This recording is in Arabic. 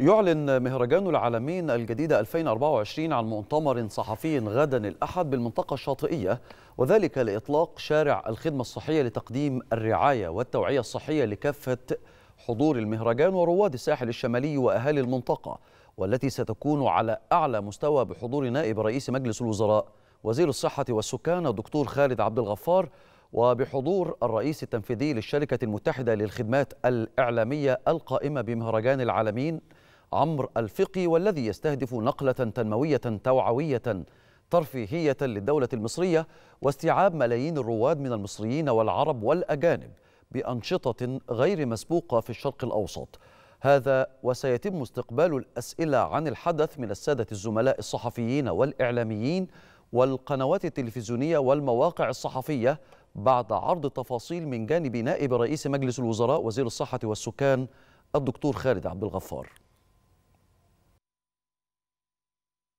يعلن مهرجان العالمين الجديد 2024 عن مؤتمر صحفي غدا الأحد بالمنطقة الشاطئية وذلك لإطلاق شارع الخدمة الصحية لتقديم الرعاية والتوعية الصحية لكافة حضور المهرجان ورواد الساحل الشمالي وأهالي المنطقة والتي ستكون على أعلى مستوى بحضور نائب رئيس مجلس الوزراء وزير الصحة والسكان الدكتور خالد عبد الغفار وبحضور الرئيس التنفيذي للشركة المتحدة للخدمات الإعلامية القائمة بمهرجان العالمين عمرو الفقي والذي يستهدف نقلة تنموية توعوية ترفيهية للدولة المصرية واستيعاب ملايين الرواد من المصريين والعرب والأجانب بأنشطة غير مسبوقة في الشرق الأوسط. هذا وسيتم استقبال الأسئلة عن الحدث من السادة الزملاء الصحفيين والإعلاميين والقنوات التلفزيونية والمواقع الصحفية بعد عرض التفاصيل من جانب نائب رئيس مجلس الوزراء وزير الصحة والسكان الدكتور خالد عبد الغفار.